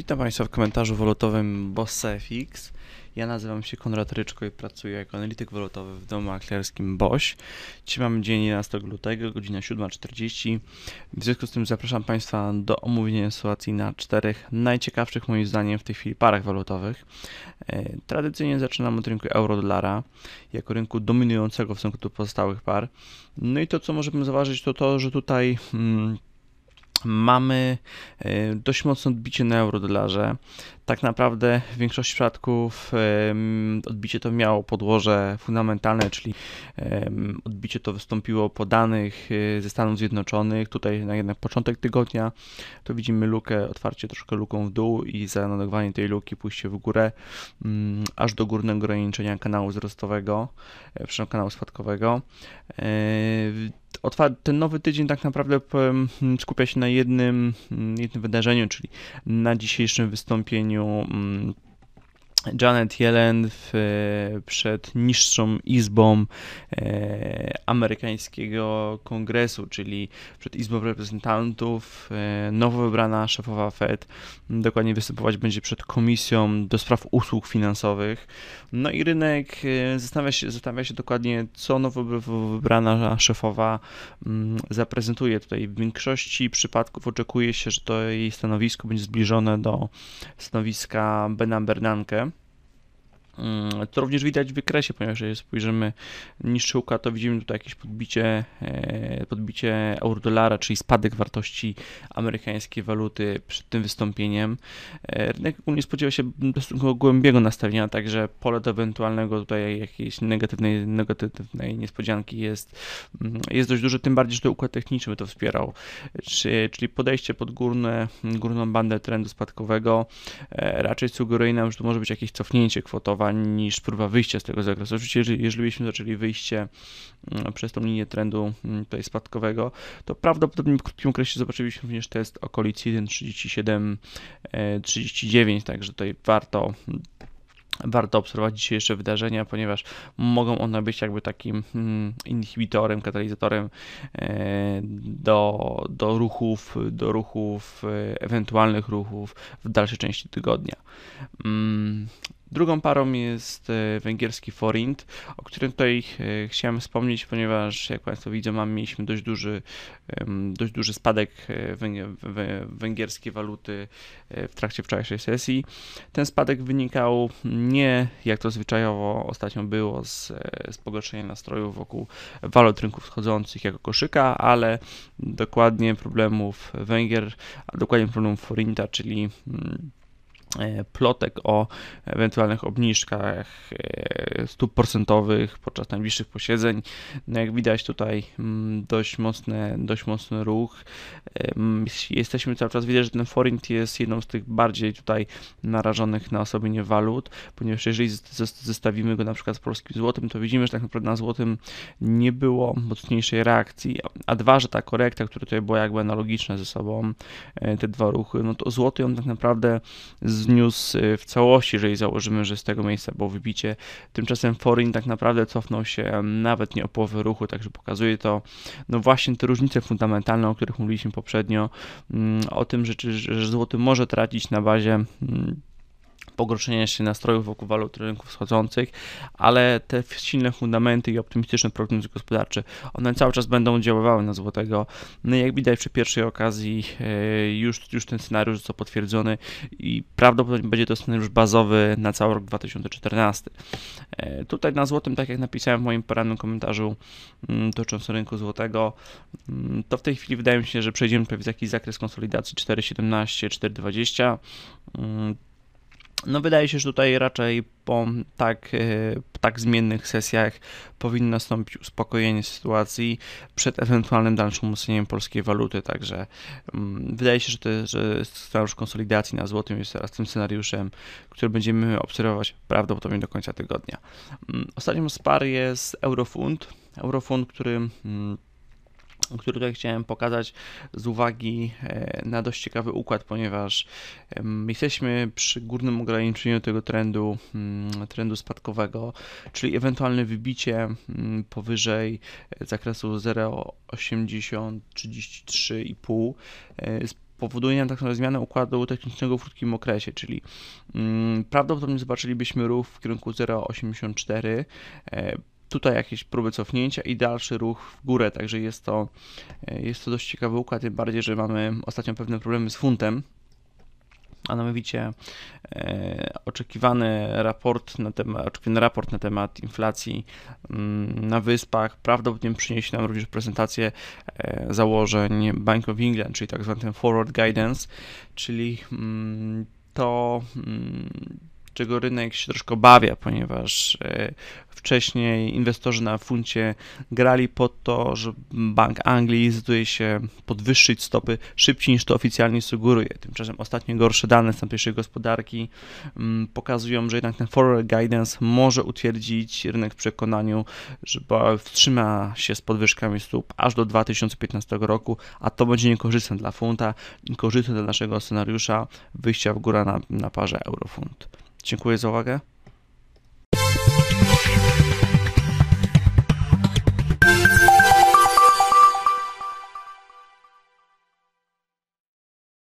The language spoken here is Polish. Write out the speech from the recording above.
Witam Państwa w komentarzu walutowym Bossa FX. Ja nazywam się Konrad Ryczko i pracuję jako analityk walutowy w domu maklerskim BOŚ. Dzisiaj mamy dzień 11 lutego, godzina 7.40. W związku z tym zapraszam Państwa do omówienia sytuacji na czterech najciekawszych moim zdaniem w tej chwili parach walutowych. E, tradycyjnie zaczynam od rynku euro-dolara jako rynku dominującego w stosunku do pozostałych par. No i to co możemy zauważyć to to, że tutaj... Hmm, mamy e, dość mocne odbicie na euro-dolarze. Tak naprawdę w większości przypadków odbicie to miało podłoże fundamentalne, czyli odbicie to wystąpiło po danych e, ze Stanów Zjednoczonych. Tutaj na jednak początek tygodnia to widzimy lukę, otwarcie troszkę luką w dół i zanotowanie tej luki, pójście w górę, mm, aż do górnego ograniczenia kanału wzrostowego, e, przepraszam, kanału spadkowego ten nowy tydzień tak naprawdę skupia się na jednym, jednym wydarzeniu, czyli na dzisiejszym wystąpieniu mm, Janet Yellen w, przed niższą izbą e, amerykańskiego kongresu, czyli przed Izbą Reprezentantów, e, nowo wybrana szefowa Fed, dokładnie występować będzie przed Komisją do Spraw Usług Finansowych. No i rynek e, zastanawia się, zastanawia się dokładnie, co nowo wybrana szefowa m, zaprezentuje. Tutaj w większości przypadków oczekuje się, że to jej stanowisko będzie zbliżone do stanowiska Bena Bernanke. Mm, to również widać w wykresie, ponieważ jeżeli spojrzymy niższy układ, to widzimy tutaj jakieś podbicie, e, podbicie euro-dolara, czyli spadek wartości amerykańskiej waluty przed tym wystąpieniem. E, rynek ogólnie spodziewa się dosyć głębiego nastawienia, także pole do ewentualnego tutaj jakiejś negatywnej, negatywnej niespodzianki jest, mm, jest dość duże, tym bardziej, że to układ techniczny by to wspierał, czyli podejście pod górne, górną bandę trendu spadkowego e, raczej sugeruje nam, że to może być jakieś cofnięcie kwotowe, niż próba wyjścia z tego zakresu. Oczywiście, jeżeli, jeżeli byśmy zaczęli wyjście mm, przez tą linię trendu mm, tutaj spadkowego, to prawdopodobnie w krótkim okresie zobaczyliśmy również test okolicy 1,37-39, e, także tutaj warto warto obserwować dzisiejsze wydarzenia, ponieważ mogą one być jakby takim mm, inhibitorem, katalizatorem e, do, do ruchów, do ruchów, e, ewentualnych ruchów w dalszej części tygodnia. Drugą parą jest e, węgierski forint, o którym tutaj e, chciałem wspomnieć, ponieważ jak Państwo widzą, mieliśmy dość duży, dość duży spadek e, węgierskiej waluty w trakcie wczorajszej sesji. Ten spadek wynikał nie, jak to zwyczajowo ostatnio było, z, z pogorszenia nastrojów wokół walut rynków wschodzących jako koszyka, ale dokładnie problemów Węgier, a dokładnie problemów forinta, czyli mm, plotek o ewentualnych obniżkach e, stóp procentowych podczas najbliższych posiedzeń. No jak widać tutaj mm, dość mocny, dość mocny ruch. E, jesteśmy cały czas, widać, że ten forint jest jedną z tych bardziej tutaj narażonych na osłabienie walut, ponieważ jeżeli zestawimy go na przykład z polskim złotym, to widzimy, że tak naprawdę na złotym nie było mocniejszej reakcji, a dwa, że ta korekta, która tutaj była jakby analogiczna ze sobą, te dwa ruchy, no to złoty on tak naprawdę z zniósł y, w całości, jeżeli założymy, że z tego miejsca było wybicie. Tymczasem Foreign tak naprawdę cofnął się nawet nie o połowę ruchu, także pokazuje to no właśnie te różnice fundamentalne, o których mówiliśmy poprzednio, mm, o tym, że, że złoty może tracić na bazie mm, pogorszenia się nastrojów wokół walut rynków wschodzących, ale te silne fundamenty i optymistyczne prognozy gospodarcze, one cały czas będą działały na złotego. No jak widać przy pierwszej okazji e, już, już ten scenariusz został potwierdzony i prawdopodobnie będzie to scenariusz bazowy na cały rok 2014. E, tutaj na złotym, tak jak napisałem w moim porannym komentarzu mm, dotyczącym rynku złotego, mm, to w tej chwili wydaje mi się, że przejdziemy pewnie jakiś zakres konsolidacji 4,17, 4,20 no wydaje się, że tutaj raczej po tak, e, tak zmiennych sesjach powinno nastąpić uspokojenie sytuacji przed ewentualnym dalszym umocnieniem polskiej waluty, także um, wydaje się, że, to, że scenariusz konsolidacji na złotym jest teraz tym scenariuszem, który będziemy obserwować prawdopodobnie do końca tygodnia. Um, ostatnim z jest Eurofund, Eurofund, który um, który tutaj chciałem pokazać z uwagi e, na dość ciekawy układ, ponieważ jesteśmy przy górnym ograniczeniu tego trendu, mm, trendu spadkowego, czyli ewentualne wybicie mm, powyżej zakresu 0,80 33,5 powoduje tak naprawdę zmianę układu technicznego w krótkim okresie, czyli mm, prawdopodobnie zobaczylibyśmy ruch w kierunku 0,84 tutaj jakieś próby cofnięcia i dalszy ruch w górę, także jest to, jest to dość ciekawy układ, tym bardziej, że mamy ostatnio pewne problemy z funtem, a mianowicie e, oczekiwany raport na temat, oczekiwany raport na temat inflacji mm, na wyspach. Prawdopodobnie przyniesie nam również prezentację e, założeń Bank of England, czyli tak zwany forward guidance, czyli mm, to mm, czego rynek się troszkę obawia, ponieważ e, wcześniej inwestorzy na funcie grali po to, że Bank Anglii zdecyduje się podwyższyć stopy szybciej niż to oficjalnie sugeruje. Tymczasem ostatnie gorsze dane z tamtejszej gospodarki mm, pokazują, że jednak ten forward guidance może utwierdzić rynek w przekonaniu, że wstrzyma się z podwyżkami stóp aż do 2015 roku, a to będzie niekorzystne dla funta, niekorzystne dla naszego scenariusza wyjścia w górę na, na parze eurofund. Dziękuję za uwagę.